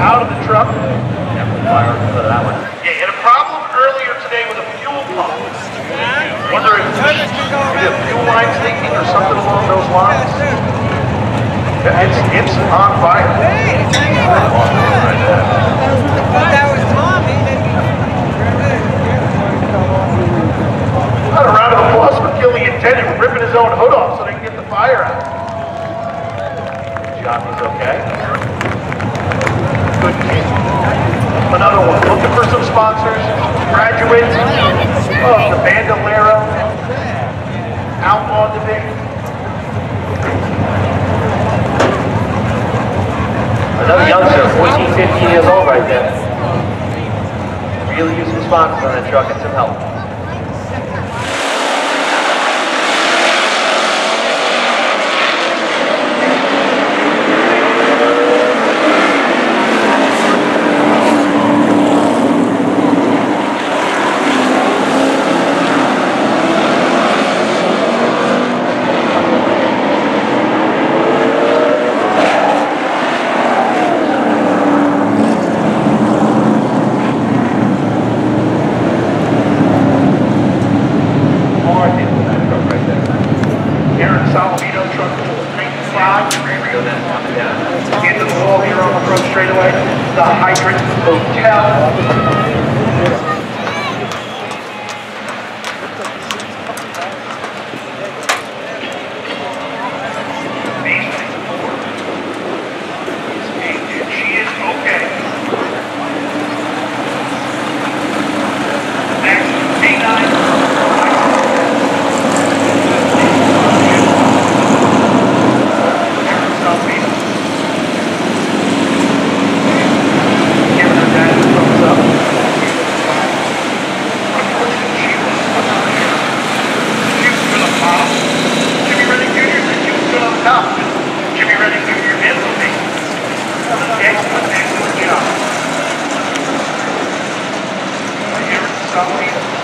out of the truck. Fire for that one. Yeah, had a problem earlier today with a fuel pump. If maybe a fuel line's leaking or something along those lines. It's, it's on fire. That was Tommy. Not a round of applause for killing the ripping his own hood off so they can get the fire out. Johnny's okay. Good kid. Another one. Looking for some sponsors. Graduates of the Bandolero Outlaw Division. Another youngster, 14, 15 years old right there. Really use some sponsors on that truck and some help. hard hit with that truck right there. Aaron Salamino truck, straight Into the wall here on the front straightaway. The Hydrant Hotel. Kamu.